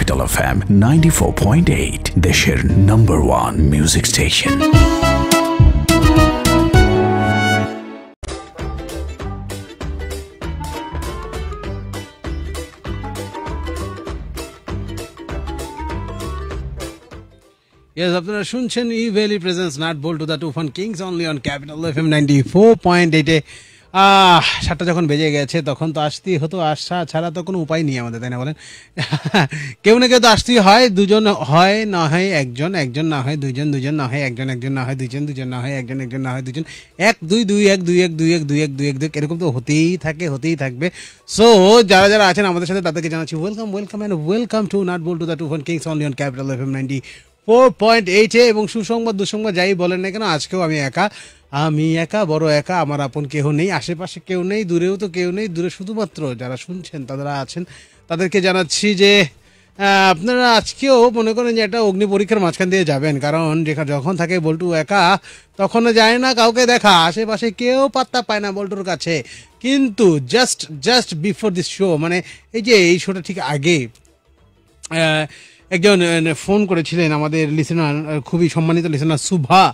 Capital FM ninety four point eight দেশের number one music station Yes, আপনারা শুনছেন Evaly presents nut Boltu the Tufan kings only on capital FM ninety four point এইটে সাতটা যখন বেজে গেছে, তখন তো আসতেই হতো। আসা ছাড়া তো কোনো উপায় নেই আমাদের, তাই না বলেন? কেউ না কেউ তো আসতেই হয়, দুজন হয়, না হয় একজন একজন না হয় দুইজন, দুজন না হয় একজন একজন না হয় দুইজন, দুজন না হয় একজন একজন না হয় দুজন এক, দুই দুই, এক দুই এক দুই এক দুই এক দুই এক, দুই এরকম তো হতেই থাকে, হতেই থাকবে। সো যারা যারা আছেন আমাদের সাথে, তাদেরকে জানাচ্ছি welcome welcome and welcome to nut Boltu the Tufan kings only on capital FM ninety four point এইটে এবং সুসংবাদ, দুঃসংবাদ যাই বলেন না কেন, আজকেও আমি একা। আমি একা, বড় একা, আমার আপন কেউ নেই, আশেপাশে কেউ নেই, দূরেও তো কেউ নেই, দূরে শুধুমাত্র যারা শুনছেন তারা আছেন, তাদেরকে জানাচ্ছি যে আপনারা আজকেও মনে করেন যে একটা অগ্নি পরীক্ষার মাঝখান দিয়ে যাবেন, কারণ যেখানে যখন থাকে বল্টু একা, তখন যায় না কাউকে দেখা, আশেপাশে কেউ পাত্তা পায় না বল্টুর কাছে। কিন্তু just just before this show মানে এই যে এই শোটা ঠিক আগে একজন ফোন করেছিলেন আমাদের লিসেনার খুবই সম্মানিত লিসেনার সুভা।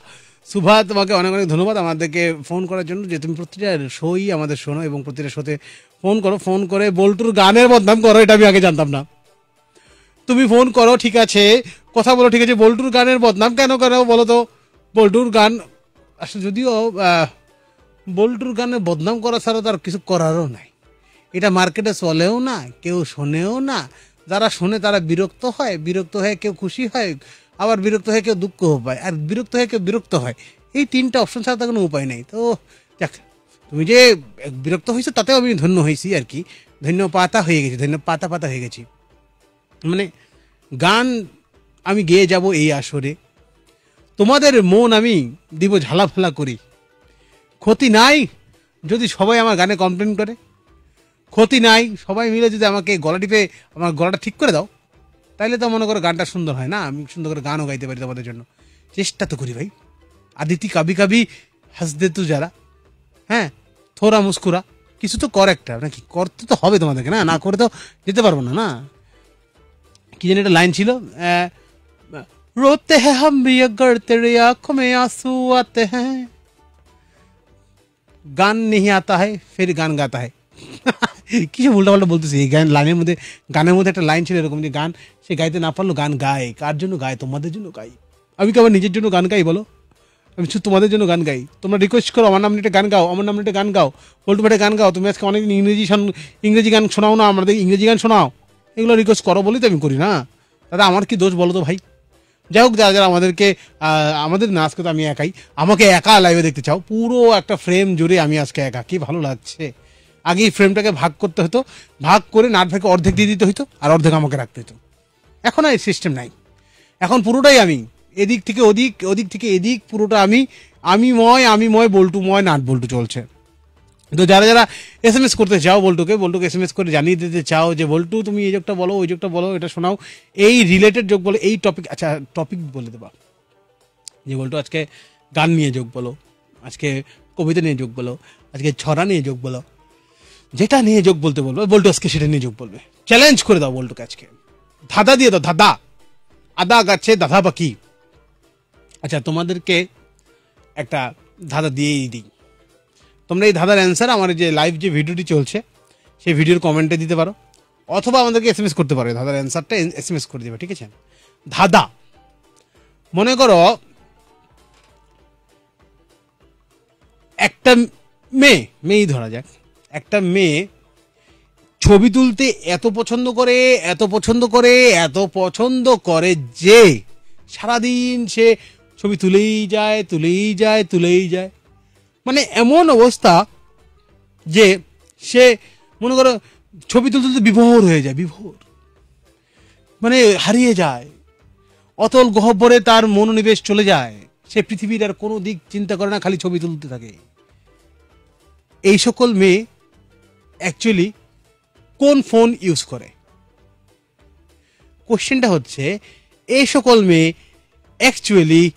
সুভা, তোমাকে অনেক অনেক ধন্যবাদ আমাদেরকে ফোন করার জন্য যে তুমি প্রতিটা শোই আমাদের শোনো এবং প্রতিটা শোতে ফোন করো। ফোন করে বল্টুর গানের বদনাম করো, এটা আমি আগে জানতাম না। তুমি ফোন করো, ঠিক আছে। কথা বলো, ঠিক আছে। বল্টুর গানের বদনাম কেন করো বলো তো? বল্টুর গান, আসলে যদিও বল্টুর গানের বদনাম করা ছাড়া তার কিছু করারও নাই। এটা মার্কেটে চলেও না, কেউ শোনেও না। যারা শুনে তারা বিরক্ত হয়, বিরক্ত হয়ে কেউ খুশি হয়, আবার বিরক্ত হয়ে কেউ দুঃখ পায়। আর বিরক্ত হয়ে কেউ বিরক্ত হয়, এই তিনটা অপশন ছাড়া তার কোনো উপায় নেই। তো যাক, তুমি যে বিরক্ত হয়েছো, তাতেও আমি ধন্য হয়েছি আর কি। ধন্য পাতা হয়ে গেছি, ধন্য পাতা পাতা হয়ে গেছি। মানে গান আমি গেয়ে যাব এই আসরে। তোমাদের মন আমি দিব ঝালাফালা করি। ক্ষতি নাই যদি সবাই আমার গানে কমপ্লেন করে। ক্ষতি নাই সবাই মিলে যদি আমাকে গলা টিপে আমার গলাটা ঠিক করে দাও তাইলে তো মনে করো গানটা সুন্দর হয় না আমি সুন্দর করে গানও গাইতে পারি তোমাদের জন্য চেষ্টা তো করি ভাই আদিতি কাবি কাবি হাসদে তু যারা হ্যাঁ থোরা মুস্কুরা কিছু তো কর একটা নাকি করতে তো হবে তোমাদেরকে না না করে তো যেতে পারবো না না কি জানি একটা লাইন ছিল আহ, रोते हैं हम भी अगर तेरे आंखों में आंसू आते हैं গান नहीं आता है फिर গান গাতা है কিছু উল্টা পাল্টা বলতেছি এই গান লাইনের মধ্যে গানের মধ্যে একটা লাইন ছিল এরকম যে গান সে গাইতে না পারল, গান গায়। কার জন্য গায়? তোমাদের জন্য গাই। আমি কি আমার নিজের জন্য গান গাই বলো? আমি শুধু তোমাদের জন্য গান গাই। তোমরা রিকোয়েস্ট করো, আমার নাম একটা গান গাও, আমার নাম একটা গান গাও। পল্টু ভাটে গান গাও, তুমি আজকে অনেক ইংরেজি ইংরেজি গান শোনাও না, আমাদের ইংরেজি গান শোনাও। এগুলো রিকোয়েস্ট করো বলেই তো আমি করি না। দাদা, আমার কি দোষ বলো তো ভাই? যাই হোক, যারা যারা আমাদেরকে আমাদের না, আজকে তো আমি একাই। আমাকে একা লাইভে দেখতে চাও। পুরো একটা ফ্রেম জুড়ে আমি আজকে একা। কি ভালো লাগছে। আগে এই ফ্রেমটাকে ভাগ করতে হতো, ভাগ করে নাট ভাগে অর্ধেক দিয়ে দিতে হতো আর অর্ধেক আমাকে রাখতে হতো এখন আর এই সিস্টেম নাই। এখন পুরোটাই আমি, এদিক থেকে ওদিক ওদিক থেকে এদিক, পুরোটা আমি আমি ময় আমি ময়, বল্টু ময় নাট বল্টু চলছে। তো যারা যারা এস এম এস করতে চাও বল্টুকে বল্টুকে এস এম এস করে জানিয়ে দিতে চাও যে, বল্টু, তুমি এই যোগটা বলো, ওই যোগটা বলো, এটা শোনাও। এই রিলেটেড যোগ বলো, এই টপিক আচ্ছা টপিক বলে দেবা। যে বল্টু, আজকে গান নিয়ে যোগ বলো, আজকে কবিতা নিয়ে যোগ বলো, আজকে ছড়া নিয়ে যোগ বলো। যেটা নিয়ে যোগ বলতে বলবে বল্টু আজকে সেটা নিয়ে যোগ বলবে। চ্যালেঞ্জ করে দাও বল্টুকে আজকে। ধাঁধা দিয়ে দাও, ধাঁধা। আদা গাছে দাদা পাখি আচ্ছা তোমাদেরকে একটা ধাঁধা দিয়েই দিই। তোমরা এই ধাঁধার অ্যান্সার আমার যে লাইভ যে ভিডিওটি চলছে, সেই ভিডিওর কমেন্টে দিতে পারো। অথবা আমাদেরকে এস করতে পারো ধাঁধার অ্যান্সারটা এস এম এস করে দেবে, ঠিক আছে? ধাঁধা। মনে করো, একটা মেয়ে, মেয়েই ধরা যাক। একটা মেয়ে ছবি তুলতে এত পছন্দ করে, এত পছন্দ করে, এত পছন্দ করে যে সারাদিন সে ছবি তুলেই যায় তুলেই যায় তুলেই যায়। মানে এমন অবস্থা যে সে মনে করো ছবি তুলতে তুলতে বিভোর হয়ে যায়, বিভোর। মানে হারিয়ে যায়। অতল গহ্বরে তার মনোনিবেশ চলে যায়। সে পৃথিবীর আর কোনো দিক চিন্তা করে না, খালি ছবি তুলতে থাকে। এই সকল মেয়ে অ্যাকচুয়ালি কোন ফোন ইউজ করে? কোশ্চেনটা হচ্ছে, এই সকল মেয়ে অ্যাকচুয়ালি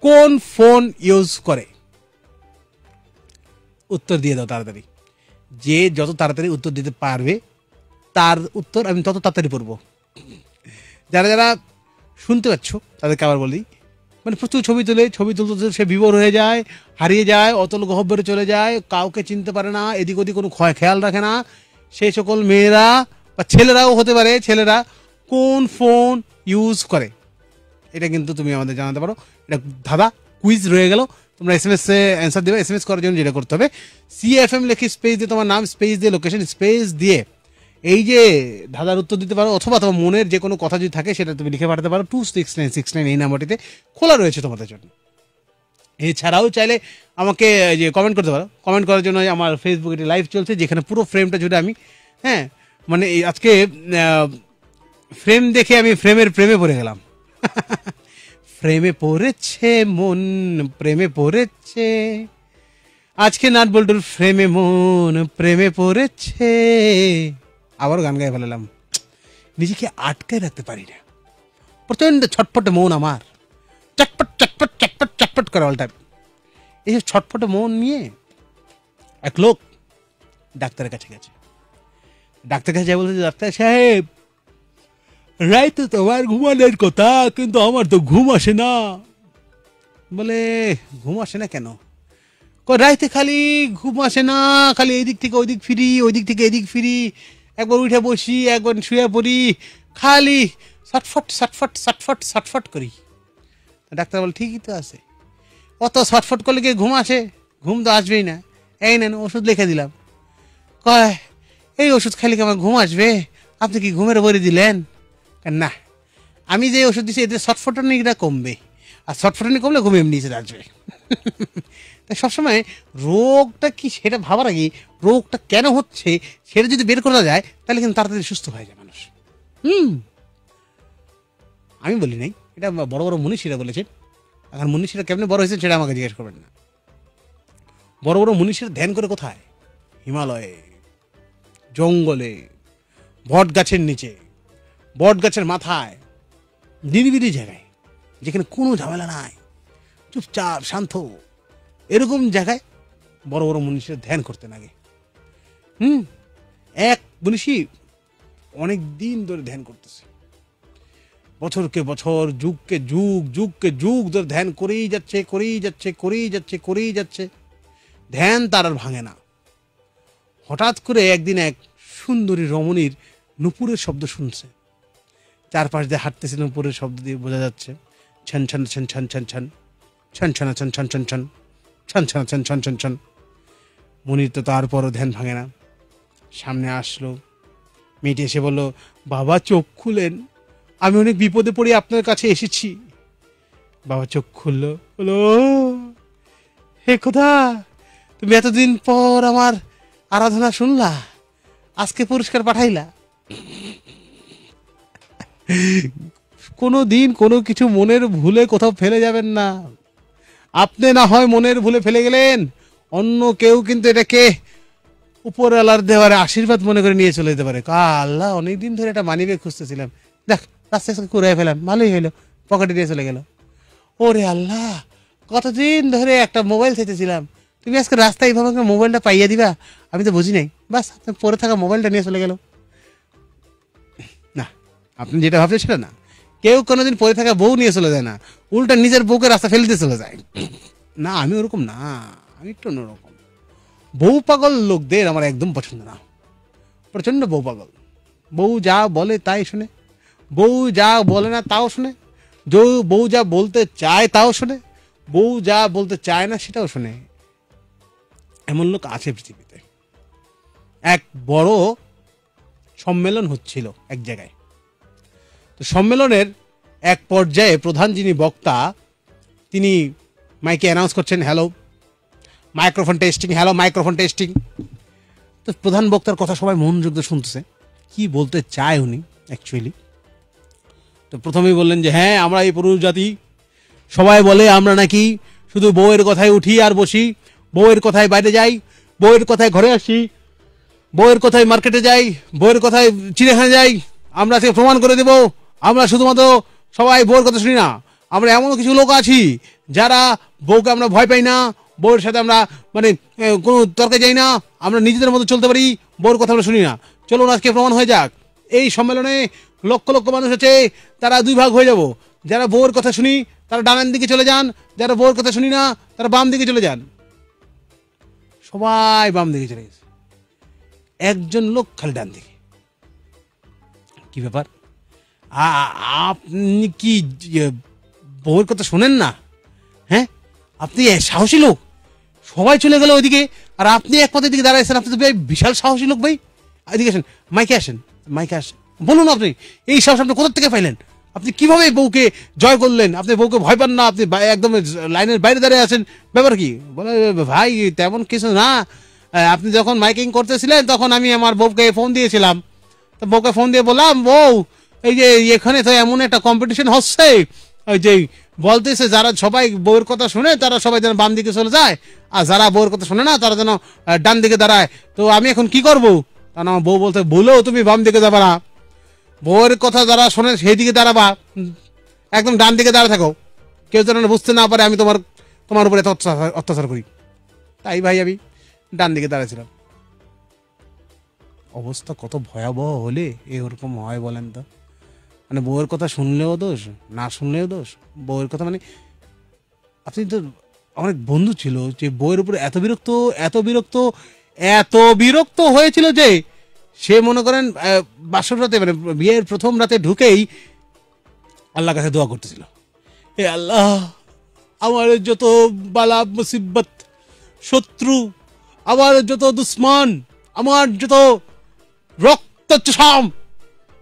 কোন ফোন ইউজ করে? উত্তর দিয়ে দাও তাড়াতাড়ি। যে যত তাড়াতাড়ি উত্তর দিতে পারবে, তার উত্তর আমি তত তাড়াতাড়ি পড়ব। যারা যারা শুনতে পাচ্ছ, তাদেরকে আবার বলি মানে প্রচুর ছবি তুলে, ছবি তুলতে তুলতে সে বিভোর হয়ে যায়, হারিয়ে যায়, অতল গহব্বরে চলে যায়, কাউকে চিনতে পারে না, এদিক ওদিক কোনো খেয়াল রাখে না। সেই সকল মেয়েরা বা ছেলেরাও হতে পারে, ছেলেরা কোন ফোন ইউজ করে? এটা কিন্তু তুমি আমাদের জানাতে পারো। এটা ধাঁধা কুইজ রয়ে গেল। তোমরা এস এম এস অ্যান্সার দেবে। এস এম এস করার জন্য যেটা করতে হবে সিএফএম লিখে স্পেস দিয়ে তোমার নাম স্পেস দিয়ে লোকেশন স্পেস দিয়ে এই যে ধাঁধার উত্তর দিতে পারো, অথবা তোমার মনের যে কোনো কথা যদি থাকে, সেটা তুমি লিখে পাঠাতে পারো two six nine six nine এই নাম্বারটিতে খোলা রয়েছে তোমাদের জন্য। এছাড়াও চাইলে আমাকে যে কমেন্ট করতে পারো। কমেন্ট করার জন্য আমার ফেসবুকে একটি লাইভ চলছে, যেখানে পুরো ফ্রেমটা জুড়ে আমি হ্যাঁ মানে আজকে ফ্রেম দেখে আমি ফ্রেমের প্রেমে পড়ে গেলাম। প্রেমে পড়েছে মন, প্রেমে পড়েছে। আজকে নাট বল্টুর ফ্রেমে মন, প্রেমে পড়েছে। আবার গান গায়ে ফেলালাম। নিজেকে আটকায় রাখতে পারি না। প্রচণ্ড ছটফটে মন আমার। চটপট চটপট চটপট চটপট করে অল টাইম এই যে ছটফটে মন নিয়ে এক লোক ডাক্তারের কাছে গেছে। ডাক্তার কাছে বলছে, ডাক্তার সাহেব, রাইতে তোমার ঘুমানোর কথা, কিন্তু আমার তো ঘুম আসে না। বলে, ঘুম আসে না কেন? রাইতে খালি ঘুম আসে না, খালি এই দিক থেকে ওই দিক ফিরি ওই দিক থেকে এদিক ফিরি। একবার উঠে বসি, একবার শুয়ে পড়ি, খালি ছটফট ছটফট ছটফট ছটফট করি। ডাক্তার বলে, ঠিকই তো আছে। অত ছটফট করলে কি ঘুম আসে? ঘুম তো আসবেই না। এই নেন, ওষুধ লিখে দিলাম। কয়, এই ওষুধ খালি কি আমার ঘুম আসবে? আপনি কি ঘুমের বড়ি দিলেন? না। আমি যে ওষুধ দিচ্ছি এতে ছটফটানিটা কমবে। আর ছটফটানি কমলে ঘুম এমনি আসবে। তাই সবসময় রোগটা কি সেটা ভাবার আগে রোগটা কেন হচ্ছে সেটা যদি বের করা যায় তাহলে কিন্তু তাড়াতাড়ি সুস্থ হয়ে যায় মানুষ। হুম। আমি বলি নাই এটা বড় বড় মনীষীরা বলেছেন এখন মনীষীরা কেমনে বড় হয়েছে সেটা আমাকে জিজ্ঞেস করবেন না। বড় বড় মনীষীরা ধ্যান করে কোথায়? হিমালয়ে জঙ্গলে বট গাছের নিচে বট গাছের মাথায় নিরিবিলি জায়গায় যেখানে কোনো ঝামেলা নাই। চুপচাপ শান্ত। এরকম জায়গায় বড় বড় মনীষীরা ধ্যান করতেন আগে হুম এক মনীষী অনেক দিন ধরে ধ্যান করতেছে বছরকে বছর যুগকে যুগ যুগকে যুগ ধরে ধ্যান করেই যাচ্ছে করেই যাচ্ছে করেই যাচ্ছে করেই যাচ্ছে ধ্যান তার আর ভাঙে না হঠাৎ করে একদিন এক সুন্দরী রমণীর নুপুরের শব্দ শুনছে চারপাশ দিয়ে হাঁটতেছে নুপুরের শব্দ দিয়ে বোঝা যাচ্ছে ছন ছন ছন ছন ছন ছন ছন ছন ছন ছন ছন ছন ছন ছন ছন ছন ছন ছন। মনির তো তারপরও ধ্যান ভাঙে না। সামনে আসলো। মেয়েটি এসে বলল, বাবা, চোখ খুলেন। আমি অনেক বিপদে পড়ে আপনার কাছে এসেছি। বাবা চোখ খুললো বলো হে খোদা, তুমি এতদিন পর আমার আরাধনা শুনলা, আজকে পুরস্কার পাঠাইলা। কোনো দিন কোনো কিছু মনের ভুলে কোথাও ফেলে যাবেন না। আপনি না হয় মনের ভুলে ফেলে গেলেন? অন্য কেউ কিন্তু এটাকে উপরওয়ালার দেওয়ারে আশীর্বাদ মনে করে নিয়ে চলে যেতে পারে। আল্লাহ, অনেকদিন ধরে এটা মানিবে খুঁজতেছিলাম। দেখ, রাস্তায় রাস্তায় করে ফেলাম, ভালোই হইল, পকেটে দিয়ে চলে গেল। ওরে আল্লাহ, কতদিন ধরে একটা মোবাইল চাইতেছিলাম। তুমি আজকে রাস্তায় এইভাবে আমাকে মোবাইলটা পাইয়া দিবা? আমি তো বুঝি নাই। বাস আপনার পরে থাকা মোবাইলটা নিয়ে চলে গেল। না, আপনি যেটা ভাবছেন সেটা না। কেউ কোনোদিন পরে থাকা বউ নিয়ে চলে যায় না। উল্টা নিজের বউকে রাস্তা ফেলতে চলে যায়। না, আমি ওরকম না, আমি একটু অন্যরকম। বউ পাগল লোকদের আমার একদম পছন্দ না। প্রচণ্ড বউ পাগল। বউ যা বলে তাই শুনে। বউ যা বলে না তাও শুনে। যৌ, বউ যা বলতে চায় তাও শুনে। বউ যা বলতে চায় না সেটাও শুনে। এমন লোক আছে পৃথিবীতে। এক বড় সম্মেলন হচ্ছিল এক জায়গায়। সম্মেলনের এক পর্যায়ে প্রধান যিনি বক্তা, তিনি মাইকে অ্যানাউন্স করছেন hello microphone testing hello microphone testing তো প্রধান বক্তার কথা সবাই মনোযোগ দিয়ে শুনতেছে। কি বলতে চায় উনি অ্যাকচুয়ালি তো প্রথমেই বললেন যে হ্যাঁ আমরা এই পুরুষ জাতি। সবাই বলে আমরা নাকি শুধু বউয়ের কথায় উঠি আর বসি। বউয়ের কথায় বাইরে যাই, বউয়ের কথায় ঘরে আসি। বউয়ের কথায় মার্কেটে যাই, বউয়ের কথায় চিড়িয়াখানা যাই। আমরা সে প্রমাণ করে দেব। আমরা শুধুমাত্র সবাই বউয়ের কথা শুনি না, আমরা এমনও কিছু লোক আছি যারা বউকে আমরা ভয় পাই না, বউয়ের সাথে আমরা মানে কোনো তর্কে যাই না, আমরা নিজেদের মতো চলতে পারি বউর কথা আমরা শুনি না। চলুন আজকে প্রমাণ হয়ে যাক। এই সম্মেলনে লক্ষ লক্ষ মানুষ আছে, তারা দুই ভাগ হয়ে যাব। যারা বউর কথা শুনি, তারা ডানের দিকে চলে যান। যারা বউয়ের কথা শুনি না, তারা বাম দিকে চলে যান। সবাই বাম দিকে চলে গেছে। একজন লোক খালি ডান দিকে। কি ব্যাপার? আপনি কি ইয়ে, বউয়ের কথা শোনেন না? হ্যাঁ? আপনি সাহসী লোক। সবাই চলে গেল ওইদিকে আর আপনি এক পথের দিকে দাঁড়াইছেন আপনি তো ভাই বিশাল সাহসী লোক ভাই। এদিকে আসেন মাইকে আসেন মাইকে আসেন। বলুন আপনি এই সাহস আপনি কোথা থেকে পাইলেন? আপনি কীভাবে বউকে জয় করলেন? আপনি বউকে ভয় পান না? আপনি একদম লাইনের বাইরে দাঁড়িয়ে আছেন। ব্যাপার কি? বলে ভাই তেমন কিছু না। আপনি যখন মাইকিং করতেছিলেন তখন আমি আমার বউকে ফোন দিয়েছিলাম। তো বউকে ফোন দিয়ে বললাম বউ এই যে এখানে তো এমন একটা কম্পিটিশন হচ্ছে। ওই যে বলতেছে যারা সবাই বউয়ের কথা শুনে, তারা সবাই যেন বাম দিকে চলে যায়, আর যারা বউয়ের কথা শুনে না, তারা যেন ডান দিকে দাঁড়ায়। তো আমি এখন কি করব? তা আমার বউ বলতে বলেও তুমি বাম দিকে যাবে না। বউয়ের কথা যারা শোনে, সেই দিকে দাঁড়াবা। একদম ডান দিকে দাঁড়া থাকো। কেউ যেন বুঝতে না পারে, আমি তোমার তোমার উপরে অত্যাচার- অত্যাচার করি। তাই ভাই আমি ডান দিকে দাঁড়াছিলাম অবস্থা কত ভয়াবহ হলে এরকম হয় বলেন তো? মানে বউয়ের কথা শুনলেও দোষ, না শুনলেও দোষ? বউয়ের কথা মানে আপনি তো অনেক বন্ধু ছিল যে বউয়ের উপরে এত বিরক্ত এত বিরক্ত এত বিরক্ত হয়েছিল যে সে মনে করেন বাসর রাতে মানে বিয়ের প্রথম রাতে ঢুকেই আল্লাহ কাছে দোয়া করতেছিল। এ আল্লাহ, আমার যত বালা মুসিবত, শত্রু, আমার যত দুশ্মন, আমার যত রক্ত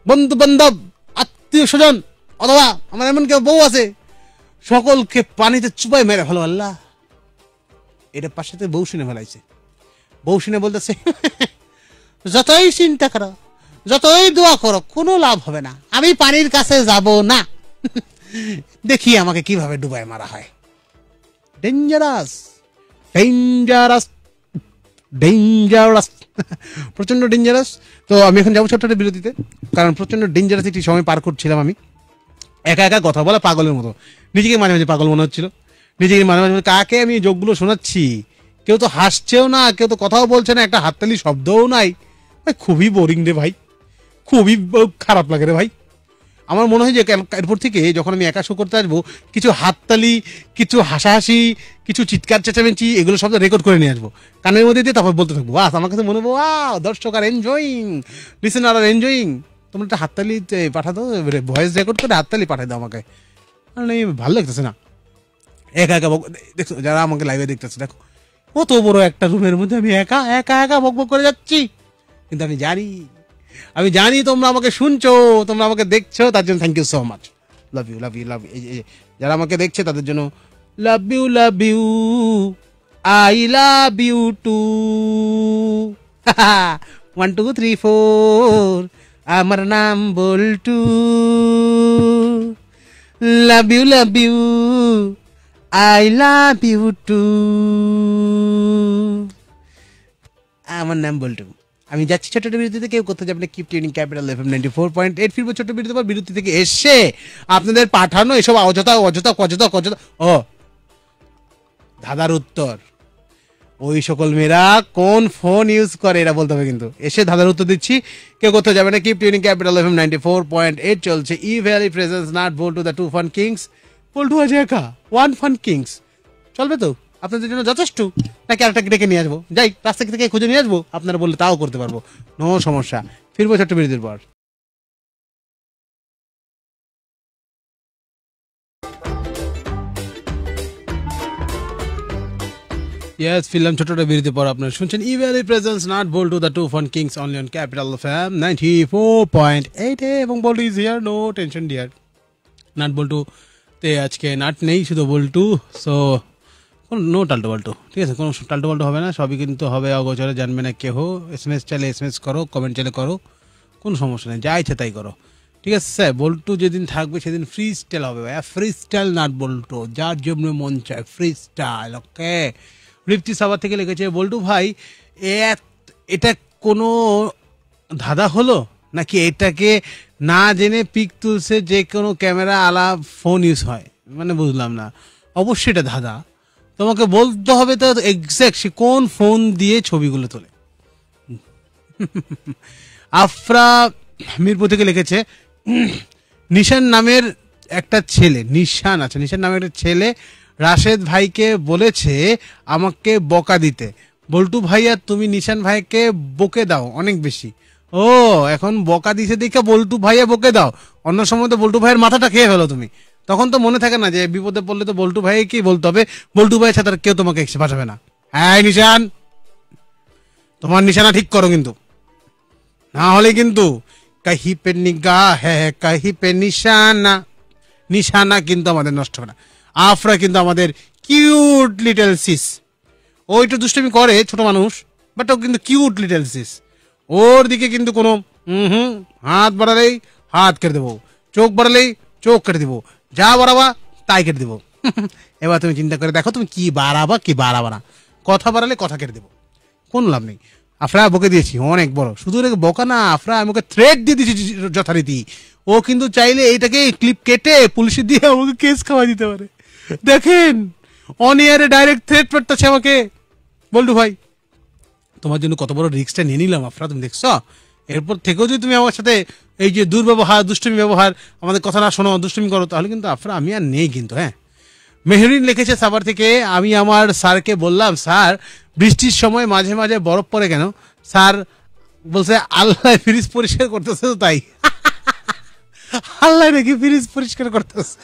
বন্ধু বান্ধব আত্মীয় স্বজন অথবা আমার এমন কেউ বউ আছে, সকলকে পানিতে চুপাই মেরে ভালো আল্লাহ। এটা পাশাতে বউ শুনে ফেলাইছে। বউ শুনে বলতেছে, যতই চিন্তা করো, যতই দোয়া করো, কোনো লাভ হবে না। আমি পানির কাছে যাব না। দেখি আমাকে কীভাবে ডুবাই মারা হয়। ডেঞ্জারাস ডেঞ্জারাস ডেঞ্জারাস প্রচণ্ড ডেঞ্জারাস তো আমি এখন যাব ছোট্ট বিরতিতে, কারণ প্রচণ্ড ডেঞ্জারাস একটি সময় পার করছিলাম আমি। একা একা কথা বলা পাগলের মতো। নিজেকে মাঝে মাঝে পাগল মনে হচ্ছিল। নিজেকে মাঝে মাঝে কাকে আমি যোগগুলো শোনাচ্ছি? কেউ তো হাসছেও না, কেউ তো কথাও বলছে না, একটা হাততালি শব্দও নাই। ভাই, খুবই বোরিং রে ভাই। খুবই খারাপ লাগে রে ভাই। আমার মনে হয় যে এরপর থেকে যখন আমি একা শো করতে আসব কিছু হাততালি কিছু হাসাহাসি কিছু চিৎকার চেঁচামেচি এগুলো সব রেকর্ড করে নিয়ে আসব। কানের মধ্যে দিয়ে তারপর বলতে থাকব বাস আমার কাছে মনে হব ওয়াও দর্শক আর এনজয়িং লিসেনার আর এনজয়িং তোমরা একটা হাততালি এ, পাঠা দাও ভয়েস রেকর্ড করে হাততালি পাঠাই দাও আমাকে। মানে ভালো লাগতেছে না। একা একা দেখছ যারা আমাকে লাইভে দেখতেছে দেখো। কত বড় একটা রুমের মধ্যে আমি একা একা একা বক বক করে যাচ্ছি। কিন্তু আমি জানি আমি জানি তোমরা আমাকে শুনছো, তোমরা আমাকে দেখছ, তার জন্য thank you so much love you love you love যারা আমাকে দেখছে, তাদের জন্য love you love you I love you too one two three four আমার নাম Boltu love you love you I love you too আমার নাম বল্টু আমি যাচ্ছি ছোট বিরতিতে, কেউ করতে যাবেন keep tuning capital F ninety four point eight ফিরবো ছোট বিরতি পর বিরতি থেকে এসে আপনাদের পাঠানো এসব অযথা অযথা অযথা অযথা। ও, দাদার উত্তর। ওই সকল মেয়েরা কোন ফোন ইউজ করে, এরা বলতে হবে কিন্তু। এসে দাদার উত্তর দিচ্ছি। কেউ কোথাও যাবে না। Keep tuning capital FM ninety four point eight চলছে। Evaly presents nut Boltu the Tufan kings Boltu আছে একা? ওয়ান ফান কিংস চলবে তো? আপনাদের জন্য যথেষ্ট। নাকি আরেকটা ডেকে নিয়ে আসব। যাই রাস্তা থেকে খুঁজে নিয়ে আসব, আপনারা বললে তাও করতে পারব। নো সমস্যা। ফিরবো ছোট্ট বিরতির পর। ইয়েস ফিল্ম ছোটটা বিরতি পর। আপনারা শুনছেন Evaly presents nut Boltu the Tufan kings only on capital FM ninety four point eight এ এবং বল is here no tension dear nut Boltu তে আজকে নাট নেই, শুধু বল্টু সো কোনো নো টাল্টো বাল্টু ঠিক আছে? কোনো টাল্টো বাল্টু হবে না, সবই কিন্তু হবে অগোচরে, জানবে না কেহ এস এম এস চাইলে এস এম এস করো কমেন্ট চাইলে করো, কোনো সমস্যা নেই, যা ইচ্ছে তাই করো। ঠিক আছে, স্যার? বল্টু যেদিন থাকবে সেদিন ফ্রি স্টাইল হবে, ভাইয়া। ফ্রি স্টাইল নাট বল্টু, যার জন্য মন চায় ফ্রি স্টাইল ওকে রিপ্তি সাবার থেকে লিখেছে, বল্টু ভাই এটা কোনো ধাঁধা হলো? নাকি এটাকে না জেনে পিক তুলছে যে কোনো ক্যামেরা আলা ফোন ইউজ হয়? মানে বুঝলাম না। অবশ্যই এটা ধাঁধা। তোমাকে বলতে হবে তো এক্স্যাক্ট সে কোন ফোন দিয়ে ছবিগুলো তোলে। আফরা মিরপুর থেকে লিখেছে, নিশান নামের একটা ছেলে, নিশান আছে, নিশান নামের একটা ছেলে রাশেদ ভাইকে বলেছে আমাকে বকা দিতে। বল্টু ভাইয়া, তুমি নিশান ভাইকে বকে দাও অনেক বেশি। ও, এখন বকা দিছে দেখে বল্টু ভাইয়া বকে দাও। অন্য সময় তো বল্টু ভাইয়ের মাথাটা খেয়ে ফেলো তুমি। তখন তো মনে থাকে না যে বিপদে পড়লে তো বল্টু ভাই কি বলতে হবে? বল্টু ভাই আর কেউ তোমাকে পাঠাবে না। হ্যাঁ নিশান। তোমার নিশানা ঠিক করো কিন্তু। না হলে কিন্তু কাহি পে নিগা হ্যাঁ কাহি পে নিশানা। নিশানা কিন্তু আমাদের নষ্ট হবে না। আফরা কিন্তু আমাদের কিউট লিটল সিস ও একটু দুষ্টমি করে, ছোট মানুষ বাট ও কিন্তু কিউট লিটল সিস ওর দিকে কিন্তু কোনো হুম, হাত বাড়ালেই হাত কেটে দেবো। চোখ বাড়ালেই চোখ কেটে দেবো। যা বাড়াবা, তাই কেটে দেবো। এবার তুমি চিন্তা করে দেখো তুমি কি বাড়াবা কি বাড়াবা না। কথা বাড়ালে কথা কেটে দেবো। কোন লাভ নেই। আফরা বকে দিয়েছি, অনেক বড়। শুধু বকা না, আফরা আমি ওকে থ্রেড দিয়ে দিয়েছি যথারীতি। ও কিন্তু চাইলে এইটাকে ক্লিপ কেটে পুলিশে দিয়ে আমাকে কেস খাওয়া দিতে পারে। দেখেন অন ইয়ারে ডাইরেক্ট থ্রেড পাঠাচ্ছে আমাকে। বল্টু ভাই, তোমার জন্য কত বড় রিস্কটা নিয়ে নিলাম, আফরা, তুমি দেখছ? এরপর থেকেও যদি তুমি আমার সাথে এই যে দুর্ব্যবহার, দুষ্টুমি ব্যবহার, আমাদের কথা না শোনো, দুষ্টুমি করো, তাহলে কিন্তু আফরা আমি আর নেই কিন্তু হ্যাঁ? মেহরিন লিখেছে সাভার থেকে, আমি আমার স্যারকে বললাম, স্যার, বৃষ্টির সময় মাঝে মাঝে বরফ পড়ে কেন? স্যার বলছে, আল্লাহ ফ্রিজ পরিষ্কার করতেছে তো তাই। আল্লাহ নাকি ফ্রিজ পরিষ্কার করতেছে।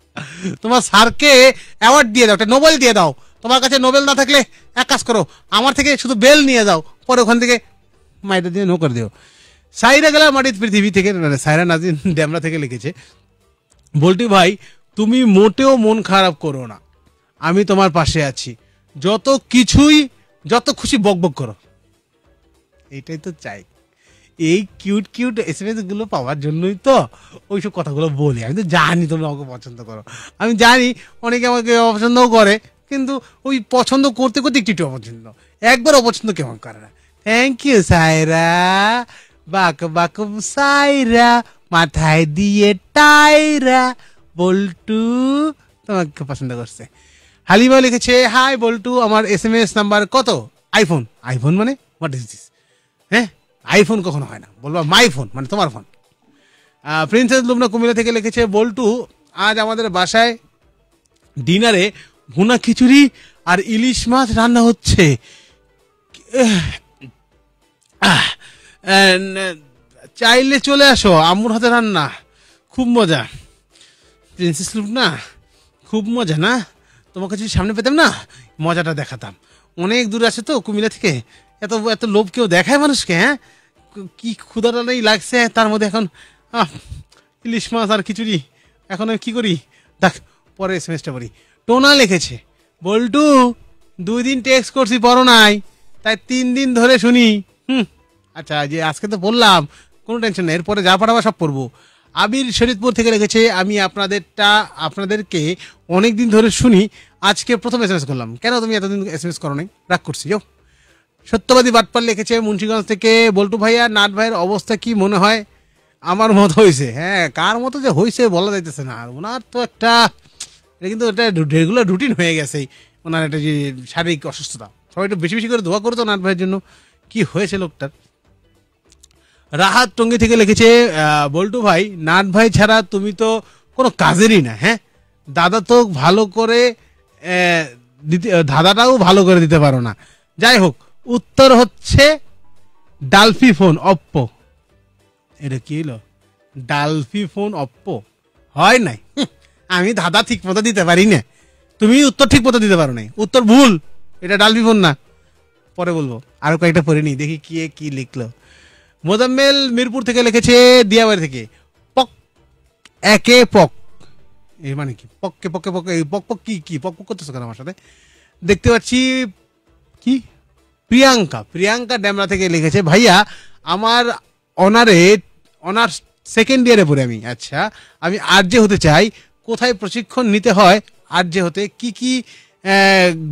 তোমার স্যারকে অ্যাওয়ার্ড দিয়ে দাও, একটা নোবেল দিয়ে দাও। তোমার কাছে নোবেল না থাকলে এক কাজ করো, আমার থেকে শুধু বেল নিয়ে যাও, পরে ওখান থেকে মাইটা দিয়ে নো করে দিও। সাইরা গেলা মাটির পৃথিবী থেকে মানে সাইরা নাজিন ড্যামরা থেকে লিখেছে, বলটি, ভাই, তুমি মোটেও মন খারাপ করো না। আমি তোমার পাশে আছি। যত কিছুই, যত খুশি বকবক করো। এইটাই তো চাই। এই কিউট কিউট এস এম এসগুলো পাওয়ার জন্যই তো ওইসব কথাগুলো বলি। আমি তো জানি তুমি আমাকে পছন্দ করো। আমি জানি অনেকে আমাকে অপছন্দও করে, কিন্তু ওই পছন্দ করতে করতে একটু একটু অপছন্দ। একবার অপছন্দ কেমন করে না? থ্যাংক ইউ সাইরা বাক বাক সাইরা মাথায় দিয়ে টাইরা। বল্টু তোমাকে পছন্দ করছে। হালিমা লিখেছে হাই বল্টু, আমার এস এম এস নাম্বার কত? আইফোন আইফোন মানে? হোয়াট ইজ দিস হ্যাঁ? আইফোন কখনো হয় না। বলবা মাই ফোন মানে তোমার ফোন প্রিন্সেস লুবনা কুমিল্লা থেকে লিখেছে, বল্টু, আজ আমাদের বাসায় ডিনারে ভুনা খিচুড়ি আর ইলিশ মাছ রান্না হচ্ছে। চাইলে চলে আসো, আম্মুর হাতে রান্না, খুব মজা। প্রিন্সেস লুপ না, খুব মজা না? তোমাকে যদি সামনে পেতাম না, মজাটা দেখাতাম। অনেক দূর আছে তো কুমিল্লা থেকে, এত এত লোভ কেউ দেখায় মানুষকে হ্যাঁ? কী ক্ষুদাটা নেই লাগছে তার মধ্যে এখন ইলিশ মাছ আর খিচুড়ি, এখন আমি কী করি? দেখ পরে এমএসটা পড়ি। টোনা লিখেছে, বল্টু, দুই দিন টেক্সট করছি পড়ো নাই, তাই তিন দিন ধরে শুনি। আচ্ছা যে আজকে তো বললাম, কোনো টেনশন নেই, এরপরে যা পাঠাবা সব পড়ব আবির শরীদপুর থেকে রেখেছে, আমি আপনাদেরটা, আপনাদেরকে অনেক দিন ধরে শুনি, আজকে প্রথম এস করলাম। কেন তুমি এতদিন এস এম এস করো নাই রাগ করছি, যাও। সত্যবাদী বাটপাল লিখেছে, মুন্সিগঞ্জ থেকে, বল্টু ভাইয়া, নাট ভাইয়ের অবস্থা কি মনে হয়? আমার মতো হয়েছে। হ্যাঁ কার মতো যে হয়েছে বলা যাইতেছে না। আর ওনার তো একটা, এটা কিন্তু এটা রেগুলার রুটিন হয়ে গেছে, ওনার একটা যে শারীরিক অসুস্থতা। সবাই একটু বেশি বেশি করে দোয়া করতো নাট ভাইয়ের জন্য। কি হয়েছে লোকটার? রাহাত টঙ্গি থেকে লিখেছে বল্টু ভাই, নাট ভাই ছাড়া তুমি তো কোনো কাজেরই না হ্যাঁ? দাদা তো ভালো করে দিতে দাদাটাও ভালো করে দিতে পারো না। যাই হোক, উত্তর হচ্ছে ডালফি ফোন, অপ্পো। এটা কি হলো? ডালফি ফোন, অপ্পো। হয় নাই? আমি দাদা ঠিক মতো দিতে পারি না। তুমি উত্তর ঠিক মতো দিতে পারো নাই। উত্তর ভুল। এটা ডালফি ফোন না। পরে বলব। আরও কয়েকটা পড়ে নি দেখি কি কি লিখলো। মোজাম্মেল মিরপুর থেকে লিখেছে, দিয়াবাড়ি থেকে। পক, একে পক। এই মানে কি? পককে পকে পকে পক পক কি কি? পক পক করতেছো কেন আমার সাথে? দেখতে পাচ্ছি, কি? প্রিয়াঙ্কা। প্রিয়াঙ্কা ড্যামরা থেকে লিখেছে, ভাইয়া, আমার অনারে, অনার্স সেকেন্ড ইয়ারে পড়ে আমি। আচ্ছা আমি আর্যে হতে চাই। কোথায় প্রশিক্ষণ নিতে হয়? আর্যে হতে কি কি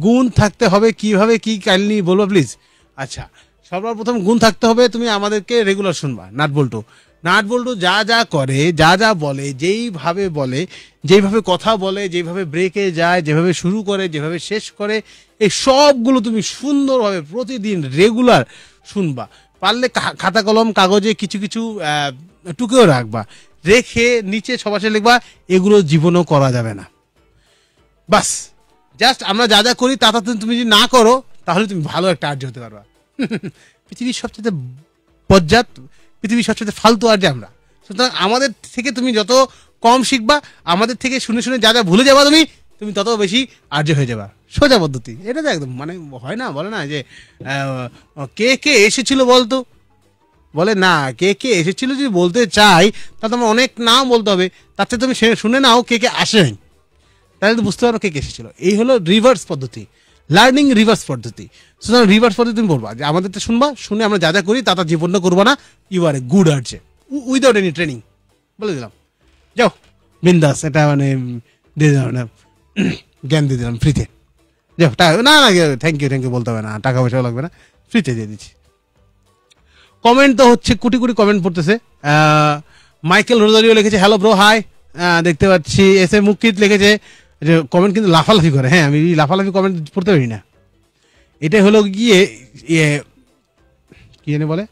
গুণ থাকতে হবে, কীভাবে কি কাইন্ডলি বলব প্লিজ আচ্ছা সবার প্রথম গুণ থাকতে হবে, তুমি আমাদেরকে রেগুলার শুনবা, নাট বল্টু। নাট বল্টু যা যা করে, যা যা বলে, যেইভাবে বলে, যেইভাবে কথা বলে যেভাবে ব্রেকে যায়, যেভাবে শুরু করে, যেভাবে শেষ করে, এই সবগুলো তুমি সুন্দরভাবে প্রতিদিন রেগুলার শুনবা। পারলে খাতা কলম, কাগজে কিছু কিছু টুকেও রাখবা। রেখে নিচে সবাসে লিখবা, এগুলো জীবনও করা যাবে না। বাস। জাস্ট আমরা যা যা করি তা তাতে তুমি যদি না করো, তাহলে তুমি ভালো একটা আর্য হতে পারবা। পৃথিবীর সবচেয়ে পর্যাপ্ত, পৃথিবীর সবচেয়ে ফালতু আর্য আমরা। সুতরাং আমাদের থেকে তুমি যত কম শিখবা, আমাদের থেকে শুনে শুনে যা যা ভুলে যাবা তুমি তুমি তত বেশি আর্য হয়ে যাবা। সোজা পদ্ধতি। এটা তো একদম মানে হয় না, বলে না যে কে কে এসেছিল বলতো? বলে না, কে কে এসেছিল যদি বলতে চাই তা তোমার অনেক নাম বলতে হবে। তার থেকে তুমি শুনে নাও কে কে আসেনি। তাহলে তো বুঝতে পারো কে কে এসেছিল। এই হলো রিভার্স পদ্ধতি লার্নিং রিভার্স পদ্ধতি। সুতরাং রিভার্স পদ্ধতি তুমি বলবা যে আমাদের তো শুনবা, শুনে আমরা যা যা করি তা তা জীবনটা করব না ইউ আর এ গুড আর্টসে উইদাউট এনি ট্রেনিং বলে দিলাম। যাও, বিন্দাস, এটা মানে দিয়ে দিলাম না জ্ঞান দিয়ে দিলাম ফ্রিতে যাও, টাকা, না না থ্যাংক ইউ থ্যাংক ইউ বলতে হবে না, টাকা পয়সাও লাগবে না ফ্রিতে দিয়ে দিচ্ছি। কমেন্ট তো হচ্ছে, কোটি কোটি কমেন্ট পড়তেছে। মাইকেল রোজারিও লিখেছে হ্যালো ব্রো হাই দেখতে পাচ্ছি এস এ মুকিত লিখেছে যে কমেন্ট কিন্তু লাফালাফি করে। হ্যাঁ আমি লাফালাফি কমেন্ট পড়তে পারি না। এটা হলো গিয়ে ইয়ে কি জানি বলে?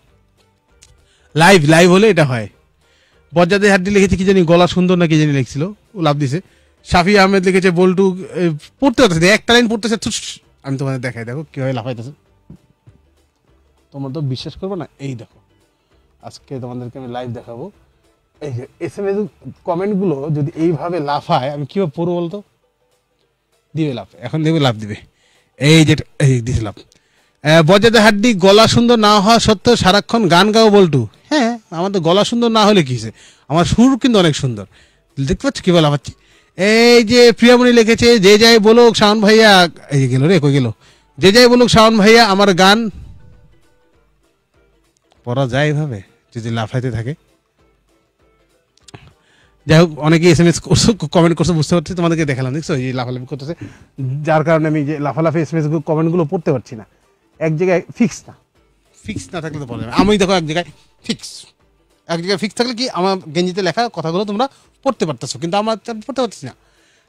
লাইভ লাইভ হলে এটা হয়। বজ্জাদের হাড্ডি লিখেছে, কি জানি গলা সুন্দর না কি জানি লিখছিল। ও লাভ দিছে। শাফি আহমেদ লিখেছে, বল্টু পড়তে পারতেছে একটা লাইন পড়তেছে আমি তোমাদের দেখাই, দেখো কীভাবে লাফাইতেছে। তোমরা তো বিশ্বাস করবে না, এই দেখো। আজকে তোমাদেরকে আমি লাইভ দেখাবো। এই যে এস এম এস কমেন্টগুলো যদি এইভাবে লাফায়, আমি কীভাবে পড়ব বলতো? দিবে লাভ, এখন দেখবে লাভ দিবে। এই যে, এই দিছে লাভ। বজাতে হাড্ডি গলা সুন্দর না হওয়া সত্ত্বেও সারাক্ষণ গান গাও বলটু। হ্যাঁ আমার তো গলা সুন্দর না হলে কি? আমার সুর কিন্তু অনেক সুন্দর। দেখতে পাচ্ছ বলা পাচ্ছি? এই যে প্রিয়ামণি লিখেছে, যে যাই বলুক শাওন ভাইয়া, এই গেল রে, কই গেল? যে যাই বলুক শাওন ভাইয়া, আমার গান পড়া যায় এভাবে, যদি লাফাইতে থাকে। যাই হোক অনেকে এস এম এস করছ কমেন্ট করছ, বুঝতে পারছি, তোমাদেরকে দেখালাম, দেখছ? এই লাফালাফি করতেছে। যার কারণে আমি যে লাফালাফি এস এম এস কমেন্টগুলো পড়তে পারছি না। এক জায়গায় ফিক্স না। ফিক্স না থাকলে তো প্রবলেম আমি দেখো এক জায়গায় ফিক্স এক জায়গায় ফিক্স থাকলে কি আমার গেঞ্জিতে লেখা কথাগুলো তোমরা পড়তে পারতেছো? কিন্তু আমার পড়তে পারছি না।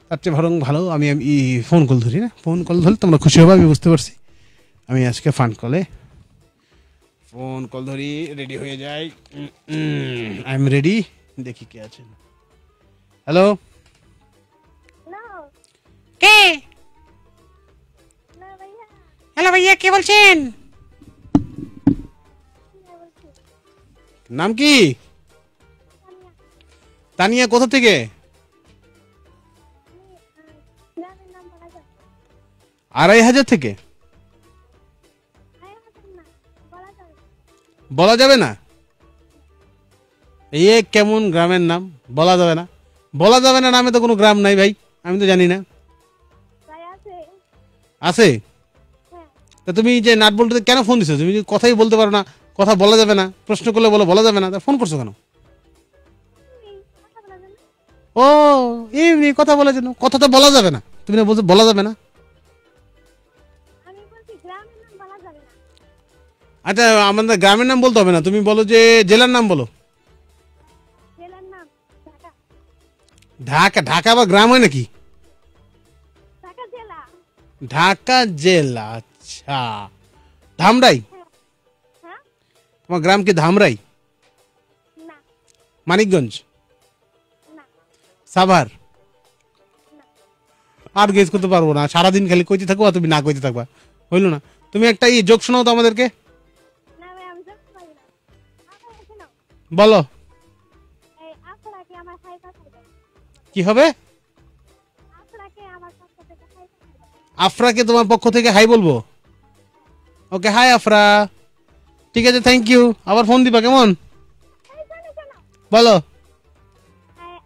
তার চেয়ে বরং ভালো, আমি আমি ফোন কল ধরি, না? ফোন কল ধরলে তোমরা খুশি হবে, আমি বুঝতে পারছি। আমি আজকে ফান কলে ফোন কল ধরি রেডি হয়ে যাই। আই এম রেডি দেখি কে আছেন হ্যালো হ্যালো কে হ্যালো ভাইয়া কে বলছেন নাম কি তানিয়া কোথা থেকে? আড়াই হাজার থেকে? বলা যাবে না? এ কেমন গ্রামের নাম? বলা যাবে না? বলা যাবে না নামে তো কোনো গ্রাম নাই ভাই আমি তো জানি না। আছে। হ্যাঁ। তা তুমি যে নাট বলতে কেন ফোন দিছো? তুমি কথাই বলতে পারো না কথা বলা যাবে না প্রশ্ন করলে বলো বলা যাবে না তা ফোন করছ কেন? এই কথা বলা যাবে না ও এমনি কথা বলার জন্য কথা তো বলা যাবে না তুমি না বলছো বলা যাবে না। আচ্ছা আমাদের গ্রামের নাম বলতে হবে না তুমি বলো যে জেলার নাম বলো। ঢাকা ঢাকা বা গ্রাম হয় নাকি ঢাকা জেলা ঢাকা জেলা আচ্ছা ধামরাই হ্যাঁ তোমার গ্রাম কি ধামরাই না মানিকগঞ্জ না সাভার আর গেস করতে পারব না সারাদিন খালি কইতে থাকব আর তুমি না কইতে থাকবা হইল না তুমি একটা ই যোগ শোনাও তো আমাদেরকে না ভাই আমি জানতে পারি না আচ্ছা শোনো বলো কি হবে? আফরাকে তোমার পক্ষ থেকে হাই বলব? Okay hi Afra. ঠিক আছে থ্যাংক ইউ আবার ফোন দিবা কেমন? বলো। হ্যাঁ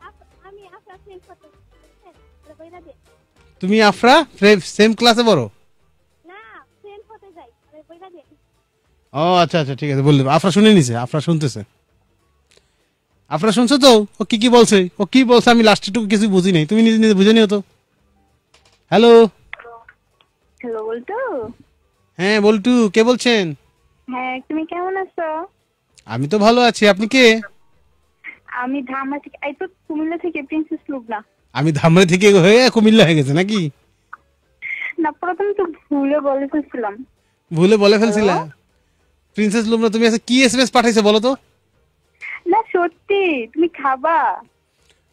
দিয়ে তুমি আফরা সেম ক্লাসে পড়ো? ও আচ্ছা আচ্ছা ঠিক আছে বললে আফরা শুনে নিছে আফরা শুনতেছে। আফরা শুনছো তো? ও কি কি বলছে? ও কি বলছে? আমি লাস্টেটুকু কিছু বুঝি নাই। তুমি নিজে নিজে বুঝে নিও তো। হ্যালো হ্যালো বলতো হ্যাঁ বল্টু কে বলছেন? হ্যাঁ তুমি কেমন আছো? আমি তো ভালো আছি। আপনি কে? আমি ধামা থেকে এই তো কুমিল্লা থেকে প্রিন্সেস লুবনা আমি ধামরা থেকে হয়ে কুমিল্লা হয়ে গেছে নাকি? না প্রথম তো ভুলে বলে ফেলছিলাম। ভুলে বলে ফেলছিলা? প্রিন্সেস লুমনা তুমি আজকে কি এসএমএস পাঠাইছো বলো তো? সত্যি তুমি খাবা?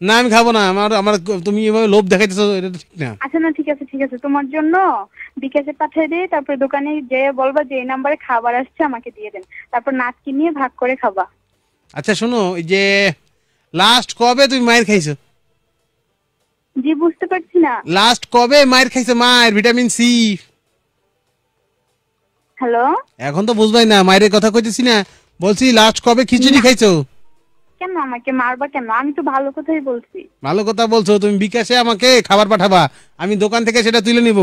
না আমি খাব না। আমার আমার তুমি এভাবে লোভ দেখাইতেছো এটা ঠিক না। আচ্ছা না ঠিক আছে ঠিক আছে। তোমার জন্য বিকাশে পাঠিয়ে দিই তারপর দোকানে যে বলবা যে এই নাম্বারে খাবার আসছে আমাকে দিয়ে দেন। তারপর নিয়ে ভাগ করে খাবা। আচ্ছা শোনো যে লাস্ট কবে তুমি মায়ের খাইছো? জি বুঝতে পারছি না। লাস্ট কবে মায়ের খাইছো? মায়ের ভিটামিন সি। হ্যালো? এখন তো বুঝবাই না মায়ের কথা কইতেছি না। বলছি লাস্ট কবে খিচুড়ি খাইছো? কেন আমাকে মারবা কেন? আমি তো ভালো কথাই বলছি। ভালো কথা বলছো তুমি বিকাশে আমাকে খাবার পাঠাবা। আমি দোকান থেকে সেটা তুলে নিব।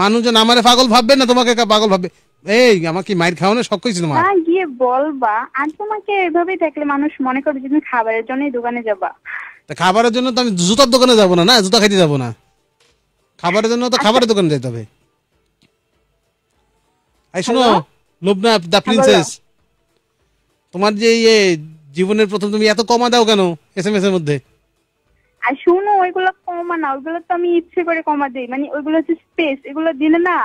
মানুষজন আমারে পাগল ভাববে না তোমাকে পাগল ভাববে? এই আমার কি মায়ের খাওয়ানো শখ কইছি তোমার? না গিয়ে বলবা। আর তোমাকে এভাবেই দেখলে মানুষ মনে করবে যে তুমি খাবারের জন্যই দোকানে যাবা। তা খাবারের জন্য তো আমি জুতার দোকানে যাব না না? জুতা খাইতে যাব না। খাবারের জন্য তো খাবারের দোকানে যেতে হবে। এই শোনো লোবনা দ্য প্রিন্সেস তোমার যে ইয়ে জীবনের প্রথম তুমি এত কমা দাও কেন এস এম এস এর মধ্যে? আর শুনো ওইগুলো কমা না ওইগুলো তো আমি ইচ্ছে করে কমা দিই। মানে ওইগুলো হচ্ছে স্পেস এগুলো দিলে না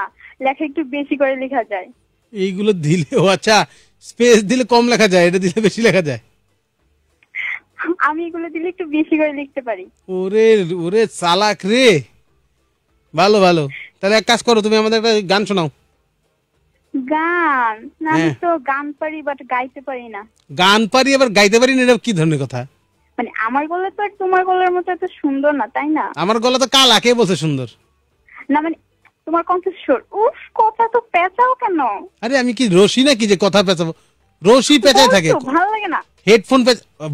লেখা একটু বেশি করে লেখা যায়। এইগুলো দিলে ও আচ্ছা স্পেস দিলে কম লেখা যায় এটা দিলে বেশি লেখা যায়? আমি এগুলো দিলে একটু বেশি করে লিখতে পারি। ওরে ওরে চালাক রে। ভালো ভালো। তাহলে এক কাজ করো তুমি আমাদের একটা গান শোনাও। গান? না আমি হ্যাঁ। তো গান পারি বাট গাইতে পারি না। গান পারি আবার গাইতে পারি না এটা কি ধরনের কথা? মানে আমার গলা তো আর তোমার গলার মতো এত সুন্দর না তাই না? আমার গলা তো কালা কে বলছে সুন্দর? না মানে তোমার কণ্ঠস্বর উফ কথা তো পেঁচাও কেন? আরে আমি কি রশি নাকি যে কথা পেঁচাবো? রশি পেঁচাই থাকে। ভালো লাগে না। হেডফোন